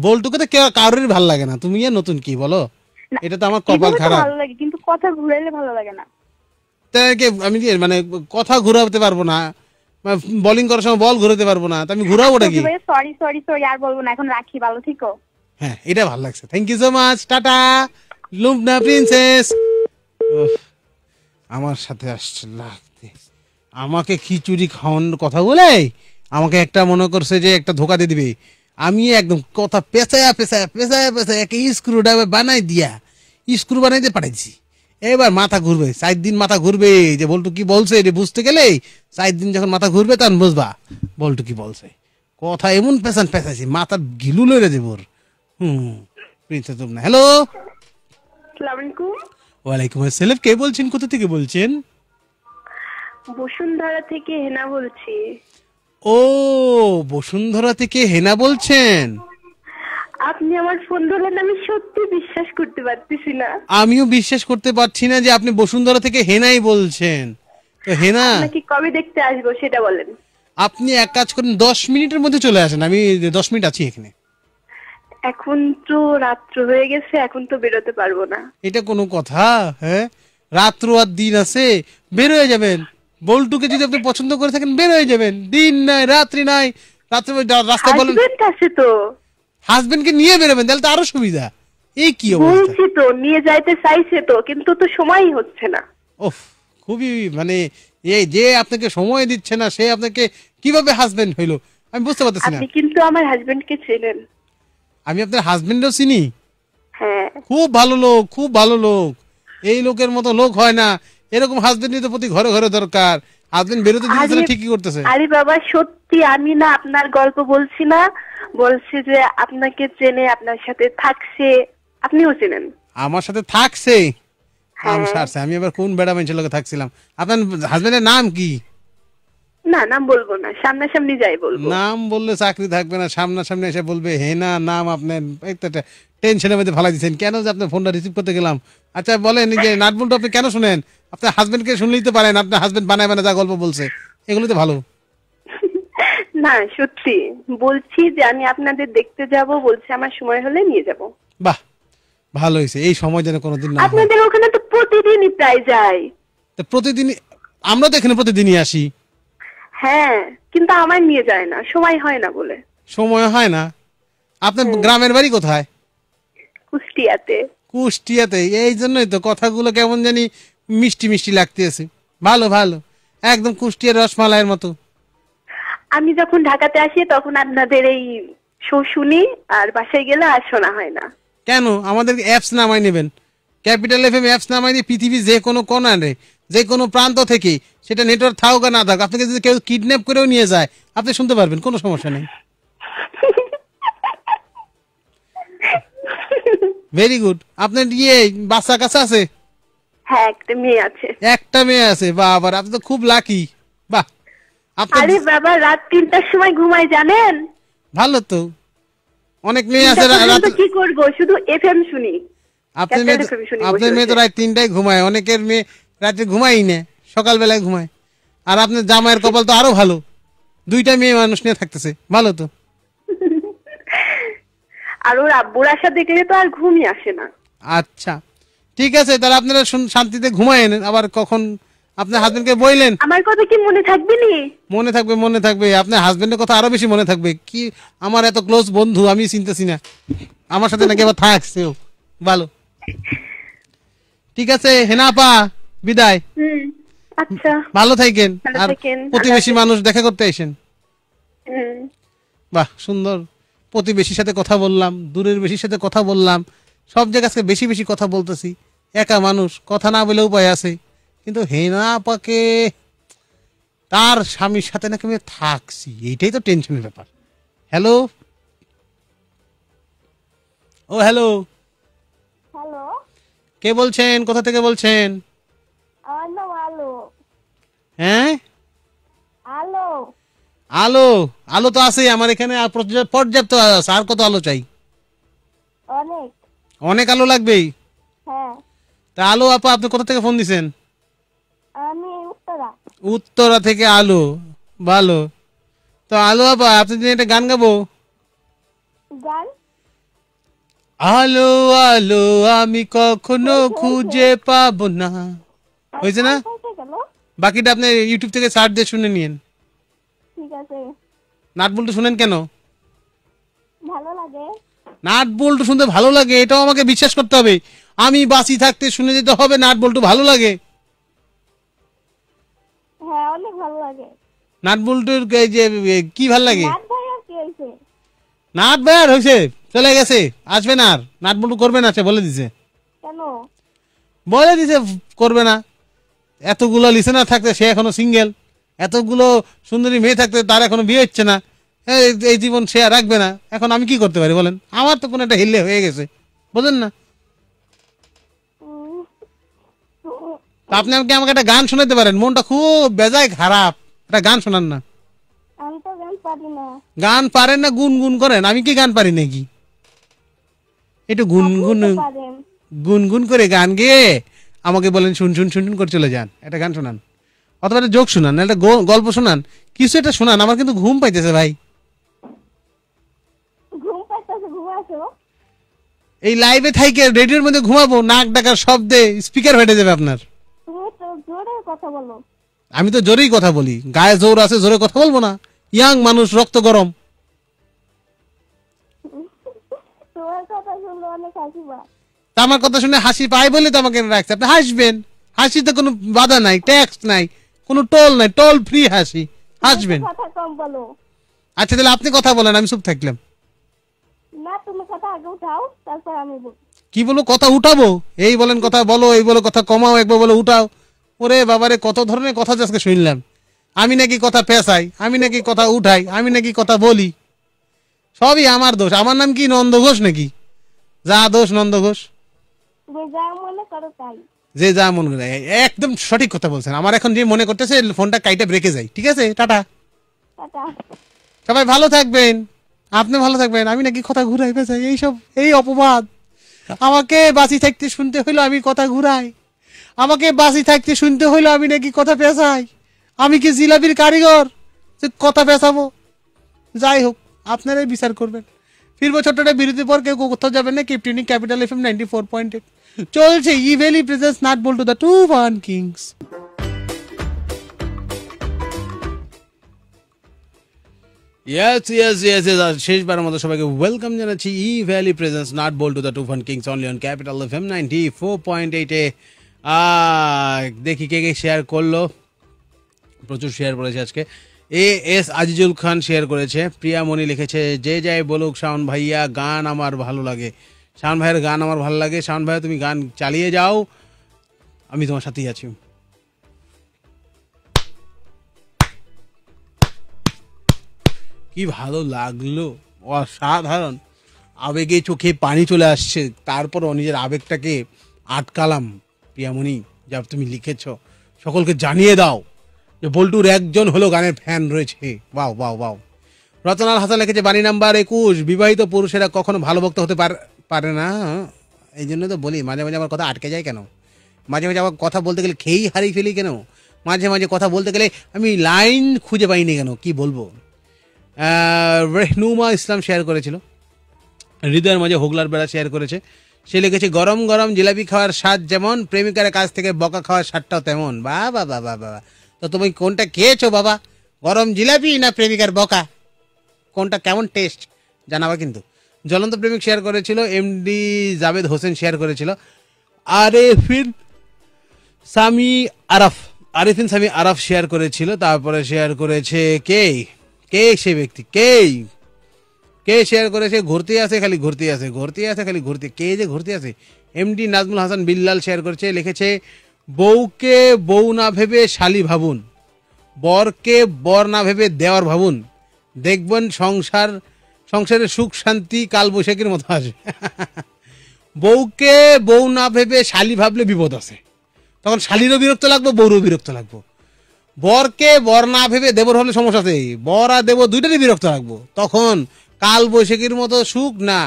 বলটুকে তো কেউ কারোরই ভালো লাগে না। তুমি নতুন কি বলো? এটা তো আমার কপাল খারাপ। ভালো লাগে কিন্তু কথা ঘুরাইলে ভালো লাগে না। আমি মানে কথা ঘুরাতে পারব না? বোলিং করার সময় বল ঘুরাতে পারব না আমি ঘুরাবো নাকি? সরি সরি সরি আর বলব না এখন রাখি ভালো থেকো। হ্যাঁ এটা ভালো লাগছে। Thank you so much tata. Lumna princess আমার সাথে আসছে লাগতে আমাকে খিচুড়ি খাওয়ানোর কথা বলে আমাকে একটা মনে করছে যে একটা ধোকা দিয়ে দিবে। আমি একদম কথা পেঁচায়া পেঁচায়া পেঁচায়া পেঁচায়া একটা স্ক্রু ড্রাইভার বানাই দিয়া স্ক্রু বানাই দিয়ে পাঠাইছি। এবার মাথা ঘুরবে চার দিন মাথা ঘুরবে যে বল্টু কি বলছে এটা বুঝতে গেলে চার দিন যখন মাথা ঘুরবে তখন বুঝবা বল্টু কি বলছে। কথা এমন পেছান পেঁচাইছি মাথার গিলু লইরে দেব ওর। হুম প্রিন্সেস না হ্যালো ওয়ালাইকুম আসসালাম। কে বলছেন? কোথা থেকে বলছেন? বসুন্ধরা থেকে হেনা বলছি। ও বসুন্ধরা থেকে হেনা বলছেন? আপনি আমার ফোন ধরলেন আমি সত্যি বিশ্বাস করতে পারতেছি না। আমিও বিশ্বাস করতে পারছি না যে আপনি বসুন্ধরা থেকে হেনাই বলছেন। তো হেনা নাকি কবে দেখতে আসব সেটা বলেন। আপনি এক কাজ করেন দশ মিনিটের মধ্যে চলে আসেন আমি দশ মিনিট আছি এখানে। এখন তো রাত্র হয়ে গেছে এখন তো বেরোতে পারব না। এটা কোনো কথা হ্যাঁ? রাত্র আর দিন আছে বের হয়ে যাবেন। বল্টুকে যদি আপনি পছন্দ করে থাকেন বের হয়ে যাবেন। দিন নাই রাত্রি নাই। রাত্রে রাস্তায় বলেন তো। হাজবেন্ডকে নিয়ে বেরোবেন তাহলে তো আরও সুবিধা। এই কি অবস্থা? বলছি তো নিয়ে যাইতে চাইছে তো কিন্তু তো সময়ই হচ্ছে না। ওফ খুবই মানে এই যে আপনাকে সময় দিচ্ছে না সে আপনাকে কীভাবে হাজবেন্ড হইল? আমি বুঝতে পারতেছি না। আপনি কিন্তু আমার হাজবেন্ডকে চেনেন। আমি আপনার হাজবেন্ডও চিনি? হ্যাঁ। খুব ভালো লোক খুব ভালো লোক। এই লোকের মতো লোক হয় না। এরকম হাজবেন্ডই তো প্রতি ঘরে ঘরে দরকার। হাজবেন্ড বেরোতে আরে- ঠিকই করতেছে। আরে বাবা সত্যি আমি না আপনার গল্প বলছি না। বলছি যে আপনাকে চেনে আপনার সাথে থাকছে আপনিও চেনেন। আমার সাথে থাকছে? হ্যাঁ। আম সারছে আমি এবার কোন বেড়া মানুষের লোকে থাকছিলাম? আপনার হাজবেন্ডের নাম কি? না নাম বলব না সামনাসামনি যাই বলব। নাম বললে চাকরি থাকবে না সামনাসামনি এসে বলবে হে না নাম আপনার একটা টেনশনের মধ্যে ফালাই দিচ্ছেন কেন যে আপনার ফোনটা রিসিভ করতে গেলাম? আচ্ছা বলেন যে নাটবুলটা আপনি কেন শুনেন? আপনার হাজবেন্ডকে শুনলেই তো পারেন আপনার হাজবেন্ড বানায় বানায় যা গল্প বলছে এগুলো তো ভালো। না সত্যি। বলছি যে আমি আপনাদের দেখতে যাব বলছি আমার সময় হলে নিয়ে যাব। বাহ ভালো হয়েছে। এই সময় যেন কোনোদিন না আপনাদের ওখানে তো প্রতিদিনই প্রায় যাই তো প্রতিদিন আমরা তো এখানে প্রতিদিনই আসি। হ্যাঁ কিন্তু আমার নিয়ে যায় না। সময় হয় না বলে। সময় হয় না। আপনার গ্রামের বাড়ি কোথায়? কুষ্টিয়াতে। কুষ্টিয়াতে। এই জন্যই তো কথাগুলো কেমন জানি মিষ্টি মিষ্টি লাগতেছে। ভালো ভালো। একদম কুষ্টিয়ার রসমালাইয়ের মতো। আমি যখন ঢাকাতে আসি তখন আপনাদের এই শো শুনি আর বাসায় গেলে আর শোনা হয় না। কেন? আমাদের অ্যাপস নামাই নেবেন। ক্যাপিটাল এফ এম অ্যাপস নামাই দিয়ে পৃথিবীর যে কোনো কোনারে যে কোনো প্রান্ত থেকে সেটা নেটওয়ার্ক থাকুক না থাকুক আপনাকে যদি কেউ কিডন্যাপ করেও নিয়ে যায় আপনি শুনতে পারবেন কোনো সমস্যা নেই। ভেরি গুড আপনার ইয়ে বাচ্চা কাছে আছে? হ্যাঁ একটা মেয়ে আছে। একটা মেয়ে আছে বাবার আপনি তো খুব লাকি আরে বাবা রাত তিনটার সময় ঘুমাই জানেন? ভালো তো। অনেক মেয়ে আছে রাত কি করব? শুধু এফএম শুনি। আপনার মেয়ে আপনার মেয়ে তো রাত তিনটায় ঘুমায়। অনেকের মেয়ে রাতে ঘুমাই না সকালবেলায় ঘুমায়। আর আপনার জামাইয়ের কপাল তো আরও ভালো। দুইটা মেয়ে মানুষ নিয়ে থাকতেছে ভালো তো। আর ওর আব্বুর আশা দেখলে তো আর ঘুমই আসে না। আচ্ছা। ঠিক আছে তাহলে আপনারা শুন- শান্তিতে ঘুমায়েন আবার কখন আপনার হাজবেন্ডকে বইলেন? আমার কথা কি মনে থাকবে নি? মনে থাকবে মনে থাকবে। আপনার হাজবেন্ডের কথা আরও বেশি মনে থাকবে। কি আমার এত ক্লোজ বন্ধু আমি চিনতেছি না। আমার সাথে নাকি আবার থাকছেও ভালো। ঠিক আছে হেনাপা বিদায়। হুম আচ্ছা। ভালো থাকেন। আর প্রতিবেশী মানুষ দেখা করতে আসেন। হুম। বাহ সুন্দর। প্রতিবেশীর সাথে কথা বললাম দূরের বেশির সাথে কথা বললাম। সব জায়গায় বেশি বেশি কথা বলতেছি। একা মানুষ কথা না বলে উপায় আছে। কিন্তু হেনা আপাকে তার স্বামীর সাথে নাকি আমি থাকছি এইটাই তো টেনশনের ব্যাপার। হ্যালো ও হ্যালো হ্যালো কে বলছেন? কোথা থেকে বলছেন? আমার নাম আলো। হ্যাঁ? আলো। আলো? আলো তো আছে আমার এখানে পর্যাপ্ত আছে আর কত আলো চাই? অনেক। অনেক আলো লাগবেই? হ্যাঁ। তা আলো আপা আপনি কোথা থেকে ফোন দিছেন? উত্তরা থেকে আলো ভালো। তো আলো আপা আপনি দিন একটা গান গাবো? গান? আলো আলো আমি কখনো খুঁজে পাবো না। হয়েছে না? বাকিটা আপনি ইউটিউব থেকে সার্চ দিয়ে শুনে নিন ঠিক আছে। নাট বল্টু শুনেন কেন? ভালো লাগে। নাট বল্টু শুনতে ভালো লাগে এটাও আমাকে বিশ্বাস করতে হবে। আমি বাসি থাকতে শুনে যেতে হবে নাট বল্টু ভালো লাগে। নাট বল্টুর যে কি ভালো লাগে? হয়েছে নাট বের হয়েছে চলে গেছে আসবে না আর। নাট বল্টু করবে না সে বলে দিছে। বলে দিছে করবে না। এতগুলো লিসেনার থাকতে সে এখনও সিঙ্গেল এতগুলো সুন্দরী মেয়ে থাকতে তার এখনও বিয়ে হচ্ছে না। এই- এই জীবন সে আর রাখবে না। এখন আমি কি করতে পারি বলেন? আমার তো কোনো একটা হিল্লে হয়ে গেছে। বুঝলেন না? আপনি আমাকে আমাকে একটা গান শোনাতে পারেন। মনটা খুব বেজায় খারাপ। একটা গান শোনান না। আমি তো গান পারি না। গান পারেন না গুনগুন করেন। আমি কি গান পারি নাকি? একটু গুনগুন গুনগুন করে গান গেয়ে আমাকে বলেন শুন শুন শুন শুন করে চলে যান। একটা গান শোনান। অথবা একটা যোগ শোনান একটা গল্প শোনান। কিছু একটা শোনান আমার কিন্তু ঘুম পাইতেছে ভাই। এই লাইভে থাইকে রেডিওর মধ্যে ঘুমাবো নাক ডাকার শব্দে স্পিকার ফেটে যাবে আপনার। তুমি তো জোরে কথা বলো। আমি তো জোরেই কথা বলি। গায়ে জোর আছে জোরে কথা বলব না। ইয়াং মানুষ রক্ত গরম। আমার কথা শুনে হাসি পায় বলে তো আমাকে রাখছে। আপনি হাসবেন। হাসিতে কোনো বাধা নাই ট্যাক্স নাই কোনো টোল নাই টোল ফ্রি হাসি। হাসবেন। আচ্ছা তাহলে আপনি কথা বলেন আমি চুপ থাকলাম। না তুমি কথা আগে উঠাও তারপর আমি কি বলো কথা উঠাবো? এই বলেন কথা বলো এই বলে কথা কমাও একবার বলে উঠাও। ওরে বাবারে কত ধরনের কথা যে আজকে শুনলাম। আমি নাকি কথা পেশাই আমি নাকি কথা উঠাই আমি নাকি কথা বলি। সবই আমার দোষ। আমার নাম কি নন্দ ঘোষ নাকি? যা দোষ নন্দ ঘোষ। যা যে মনে করে একদম সঠিক কথা বলছেন। আমার এখন যে মনে করতেছে ফোনটা কাইটা ব্রেকে যায়। ঠিক আছে? টাটা। সবাই ভালো থাকবেন। আপনি ভালো থাকবেন। আমি নাকি কথা ঘুরাই পেঁচাই। এইসব এই অপবাদ। আমাকে বাসি থাকতে শুনতে হইল আমি কথা ঘুরাই। আমাকে বাসি থাকতে শুনতে হইল আমি নাকি কথা পেঁচাই। আমি কি জিলাপির কারিগর? যে কথা পেঁচাবো। যাই হোক, আপনারাই বিচার করবেন। ফিরবো ছোট্টটা বিরতির পর কেউ কোথাও যাবেন না keep tuning capital FM ninety four point eight চলছে Evaly presents nut Boltu the Tufan kings yes yes yes yes শেষবারের মতো সবাইকে ওয়েলকাম জানাচ্ছি Evaly presents nut Boltu the Tufan kings only on capital FM ninety four point এইটে দেখি কে কে share করল। প্রচুর শেয়ার করেছে আজকে। A S Azizul Khan share করেছে। প্রিয়ামণি লিখেছে, যে যাই বলুক শাওন ভাইয়া, গান আমার ভালো লাগে। শাওন ভাইয়ের গান আমার ভালো লাগে। শাওন ভাইয়া, তুমি গান চালিয়ে যাও। আমি তোমার সাথেই আছি। কি ভালো লাগল। অসাধারণ। আবেগে চোখে পানি চলে আসছে। তারপরও নিজের আবেগটাকে আটকালাম। প্রিয়ামণি, যা তুমি লিখেছ, সকলকে জানিয়ে দাও যে বল্টুর একজন হলো গানের ফ্যান রয়েছে। বাও বাও বাও রচনাল হাসান লিখেছে, বাণী নাম্বার একুশ, বিবাহিত পুরুষেরা কখনো ভালো ভক্ত হতে পার- না। এই জন্য তো বলি, মাঝে মাঝে আমার কথা আটকে যায় কেন? মাঝে মাঝে আমার কথা বলতে গেলে খেয়েই হারিয়ে ফেলি কেন? মাঝে মাঝে কথা বলতে গেলে আমি লাইন খুঁজে পাইনি কেন? কি বলব? রেহনুমা ইসলাম শেয়ার করেছিল। হৃদয়ের মাঝে হোগলার বেড়া শেয়ার করেছে। সে লিখেছে, গরম গরম জিলাপি খাওয়ার স্বাদ যেমন, প্রেমিকার কাছ থেকে বকা খাওয়ার স্বাদটাও তেমন। বা বা বা বা বা তো তুমি কোনটা খেয়েছো বাবা? গরম জিলাপি না প্রেমিকার বকা? কোনটা কেমন টেস্ট জানাবা কিন্তু। জ্বলন্ত প্রেমিক শেয়ার করেছিল এমডি জাভেদ হোসেন শেয়ার করেছিল। আরেফিন সামি আরাফ, আরিফিন সামি আরাফ শেয়ার করেছিল, তারপরে শেয়ার করেছে কে? কে সে ব্যক্তি? কে? কে শেয়ার করেছে ঘুরতে আসে, খালি ঘুরতে আসে ঘুরতে আসে, খালি ঘুরতে কে যে ঘুরতে আসে? এমডি নাজমুল হাসান বিল্লাল শেয়ার করেছে, লিখেছে, বউকে বউ না ভেবে শালি ভাবুন, বরকে বর না ভেবে দেওয়ার ভাবুন, দেখবেন সংসার সংসারের সুখ, শান্তি, কাল বৈশাখীর মতো আসে। বউকে বউ না ভেবে শালি ভাবলে বিপদ আছে। তখন শালিরও বিরক্ত লাগবে, বউরও বিরক্ত লাগবো। বরকে বর না ভেবে দেবর হলে সমস্যা আছে। বর আর দেবর দুইটারই বিরক্ত লাগবো। তখন কাল বৈশাখীর মতো সুখ না,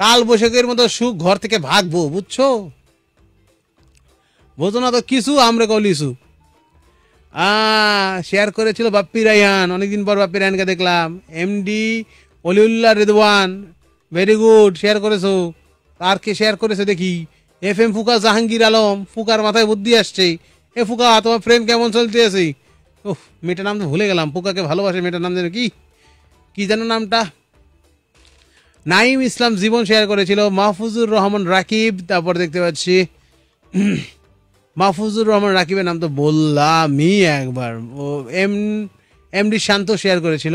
কাল বৈশাখীর মতো সুখ ঘর থেকে ভাগবো, বুঝছ? বোঝো না তো কিছু আমরা কলিসু আ শেয়ার করেছিল বাপ্পি রাইহান অনেকদিন পর বাপ্পি রায়হানকে দেখলাম। MD Oliullah Redwan very good share করেছ। আর কে শেয়ার করেছে দেখি? এফ এম ফুকা জাহাঙ্গীর আলম, ফুকার মাথায় বুদ্ধি আসছে। এ ফুকা, তোমার প্রেম কেমন চলতে আছে? ওহ মেয়েটার নাম তো ভুলে গেলাম। ফুকাকে ভালোবাসে মেয়েটার নাম যেন কি? কি যেন নামটা? নাইম ইসলাম জীবন শেয়ার করেছিল মাহফুজুর রহমান রাকিব, তারপর দেখতে পাচ্ছি, মাহফুজুর রহমান রাকিবের নাম তো বললামই একবার। ও এম, এমডি শান্ত শেয়ার করেছিল,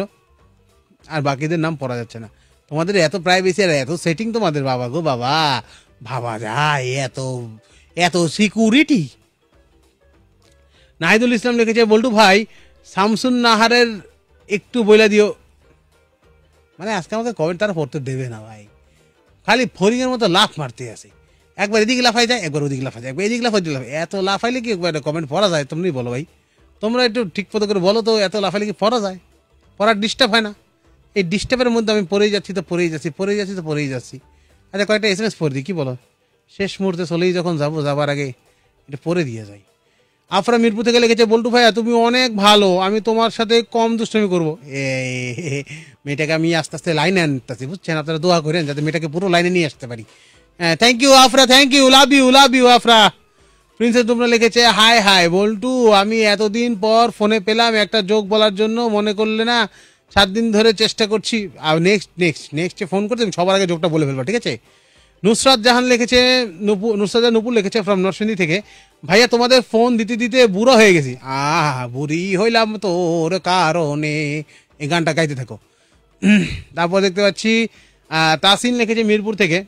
আর বাকিদের নাম পড়া যাচ্ছে না। তোমাদের এত প্রাইভেসি আর এত সেটিং তোমাদের বাবা গো বাবা। ভাবা যায়, এত এত সিকিউরিটি নাহিদুল ইসলাম লিখেছে, বল্টু ভাই শামসুন নাহারের একটু বইলা দিও। মানে আজকে আমাকে কমেন্ট তারা পড়তে দেবে না ভাই? খালি ফরিংয়ের মতো লাফ মারতে আসে একবার এদিকে লাফাই যায়, একবার ওদিকে লাফাই যায়। একবার এদিকে লাফাই লাফাই এত লাফাইলে কি একবার কমেন্ট পড়া যায়? তুমি বলো ভাই। তোমরা একটু ঠিক মতো করে বলো তো, এত লাফাইলে কি পড়া যায়? পড়ার ডিস্টার্ব হয় না। এই ডিস্টার্বের মধ্যে আমি পড়েই যাচ্ছি তো, পড়েই যাচ্ছি পড়েই যাচ্ছি তো, পড়েই যাচ্ছি। আচ্ছা কয়েকটা এস এম এস পড়ে দিই কি বলো? শেষ মুহূর্তে চলেই যখন যাব, যাবার আগে এটা পড়ে দিয়ে যাই। আফরা মিরপুর থেকে লিখেছে, বল্টু ভাইয়া, তুমি অনেক ভালো। আমি তোমার সাথে কম দুষ্টমি করব। মেয়েটাকে আমি আস্তে আস্তে লাইনে আনতেছি, বুঝছেন? আপনারা দোয়া করেন যাতে মেয়েটাকে পুরো লাইনে নিয়ে আসতে পারি। হ্যাঁ thank you Afra thank you love you love you Afra. Princess তোমরা লিখেছে হাই হাই বল্টু, আমি এতদিন পর ফোনে পেলাম একটা যোগ বলার জন্য। মনে করলে না, সাত দিন ধরে চেষ্টা করছি। আর নেক্সট নেক্সট নেক্সটে ফোন করতে আমি সবার আগে যোগটা বলে ফেলব, ঠিক আছে? নুসরাত জাহান লিখেছে নুপুর নুসরাত নুপুর লিখেছে ফ্রম নরসিংদী থেকে, ভাইয়া, তোমাদের ফোন দিতে দিতে বুড়ো হয়ে গেছি। আহ, বুড়ি হইলাম তোর কারণে। এই গানটা গাইতে থাকো। তারপর দেখতে পাচ্ছি তাসিন লিখেছে মিরপুর থেকে,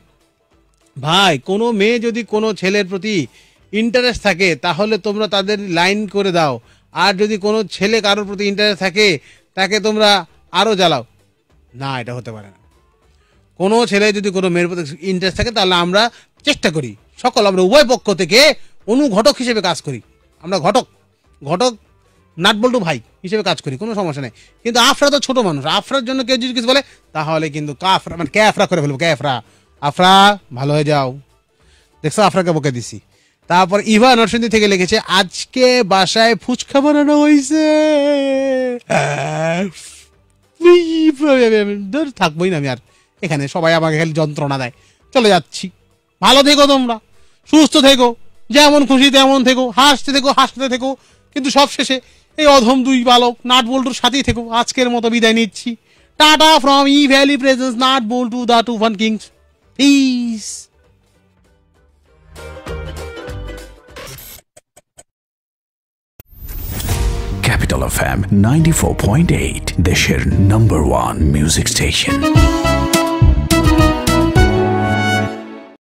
ভাই, কোনো মেয়ে যদি কোনো ছেলের প্রতি ইন্টারেস্ট থাকে, তাহলে তোমরা তাদের লাইন করে দাও। আর যদি কোনো ছেলে কারোর প্রতি ইন্টারেস্ট থাকে, তাকে তোমরা আরও জ্বালাও। না, এটা হতে পারে না। কোনো ছেলে যদি কোনো মেয়ের প্রতি ইন্টারেস্ট থাকে তাহলে আমরা চেষ্টা করি সকল আমরা উভয় পক্ষ থেকে অনুঘটক হিসেবে কাজ করি আমরা ঘটক ঘটক নাটবল্টু ভাই হিসেবে কাজ করি কোনো সমস্যা নেই কিন্তু আফরা তো ছোট মানুষ আফরার জন্য কেউ যদি কিছু বলে তাহলে কিন্তু কাফরা মানে ক্যাফরা করে ফেলব ক্যাফরা আফরা ভালো হয়ে যাও দেখছ আফরাকে বকে দিছি তারপর ইভা নরসিংদী থেকে লিখেছে আজকে বাসায় ফুচকা বানানো হয়েছে থাকবোই না আমি আর এখানে সবাই আমাকে খালি যন্ত্রণা দেয়। চলে যাচ্ছি। ভালো থেকো তোমরা। সুস্থ থেকো। যেমন খুশি তেমন থেকো। হাসতে থেকো হাসতে থেকো। কিন্তু সব শেষে এই অধম দুই বালক নাট বল্টুর সাথেই থেকো। আজকের মতো বিদায় নিচ্ছি। Tata from Evaly presents Nut Boltu the two fun kings. Peace Capital FM 94.8, দেশের number one music station.